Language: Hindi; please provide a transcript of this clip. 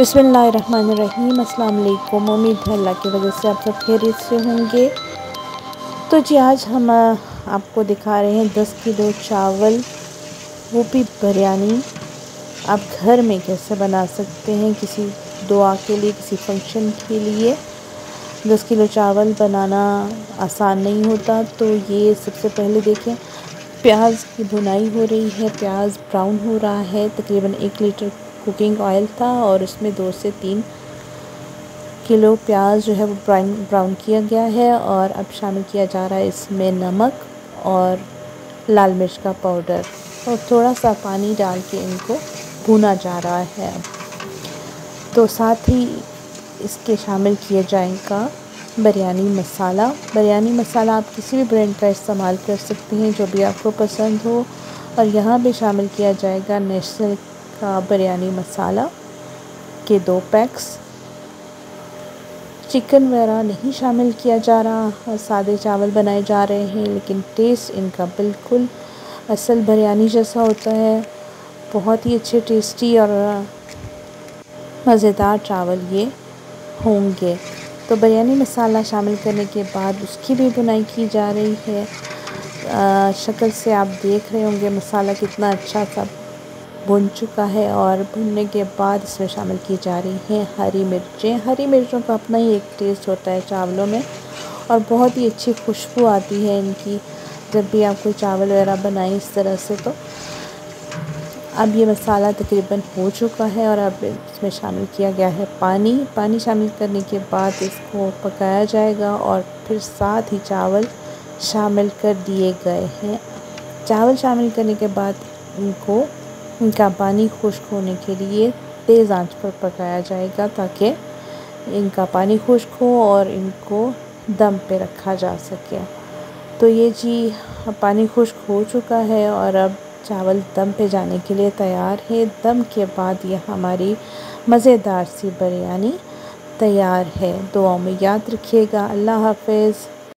बसमीम वालेकुम उम्मीद है अल्लाह की वजह से आप सब खैरियत से होंगे। तो जी, आज हम आपको दिखा रहे हैं दस किलो चावल वो भी बिरयानी। आप घर में कैसे बना सकते हैं किसी दुआ के लिए, किसी फ़ंक्शन के लिए? दस किलो चावल बनाना आसान नहीं होता। तो ये सबसे पहले देखें, प्याज की भुनाई हो रही है, प्याज ब्राउन हो रहा है, तकरीबन एक लीटर कुकिंग ऑयल था और उसमें दो से तीन किलो प्याज जो है वो ब्राउन ब्राउन किया गया है और अब शामिल किया जा रहा है इसमें नमक और लाल मिर्च का पाउडर। और थोड़ा सा पानी डाल के इनको भुना जा रहा है। तो साथ ही इसके शामिल किए जाएगा बिरयानी मसाला। बिरयानी मसाला आप किसी भी ब्रांड का इस्तेमाल कर सकते हैं जो भी आपको पसंद हो। और यहाँ भी शामिल किया जाएगा नेशनल बिरयानी मसाला, के दो पैक्स। चिकन वगैरह नहीं शामिल किया जा रहा सादे चावल बनाए जा रहे हैं, लेकिन टेस्ट इनका बिल्कुल असल बिरयानी जैसा होता है। बहुत ही अच्छे टेस्टी और मज़ेदार चावल ये होंगे। तो बिरयानी मसाला शामिल करने के बाद उसकी भी बुनाई की जा रही है। शक्ल से आप देख रहे होंगे मसाला कितना अच्छा सा भुन चुका है और भुनने के बाद इसमें शामिल की जा रही हैं हरी मिर्चें। हरी मिर्चों का अपना ही एक टेस्ट होता है चावलों में और बहुत ही अच्छी खुशबू आती है इनकी, जब भी आप कोई चावल वगैरह बनाएँ इस तरह से तो। अब ये मसाला तकरीबन हो चुका है और अब इसमें शामिल किया गया है पानी। पानी शामिल करने के बाद इसको पकाया जाएगा और फिर साथ ही चावल शामिल कर दिए गए हैं। चावल शामिल करने के बाद इनको इनका पानी खुश्क होने के लिए तेज़ आँच पर पकाया जाएगा ताकि इनका पानी खुश्क हो और इनको दम पे रखा जा सके। तो ये जी पानी खुश्क हो चुका है और अब चावल दम पे जाने के लिए तैयार है। दम के बाद ये हमारी मज़ेदार सी बिरयानी तैयार है। दुआओं में याद रखिएगा। अल्लाह हाफिज़।